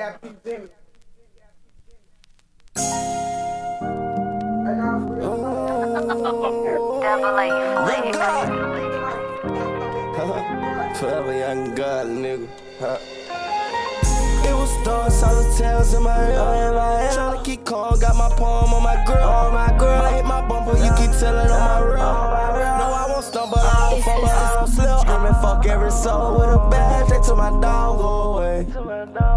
Double A Forever young God, nigga. Huh? It was throwing solid tails in my head. Tryna keep calm, got my palm on my grill. On my grill. I hit my bumper, you keep telling on my real. No, I won't stumble, I don't fumble, I don't slip. Screaming fuck every soul with a badge, they took my dog oh, away.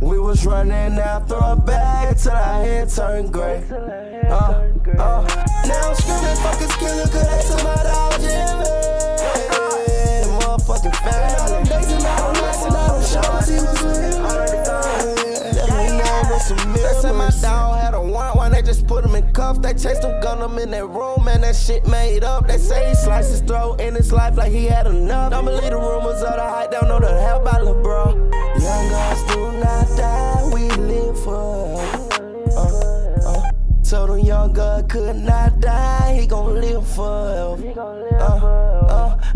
We was running after a bag till our head turned gray. Uh, uh, now I'm screaming, fuck a killer, cause they took my dog Jimmy. The motherfucking family. Days and all nights and all the shows he was with. Me name with some They said my dog had a one, one, they just put him in cuffs. They chased him, gun him in that room, man, that shit made up. They say he sliced his throat in his life like he had enough. Don't believe the rumors of the hype, don't know the hell about lil' Told him young God could not die, he gon' live forever. Uh, uh.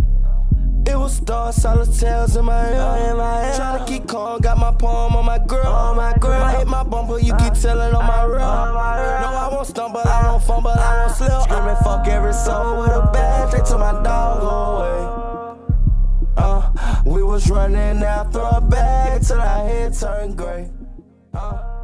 It was stars, solid tails in my head. Tryna keep calm, got my palm on my grill. On my grill. I hit my bumper, you keep telling on my real. No, I won't stumble, I won't fumble, I won't slip. Screaming fuck every soul with a badge, they took my dog away. Uh, we was running after a bag till our head turned gray. Uh.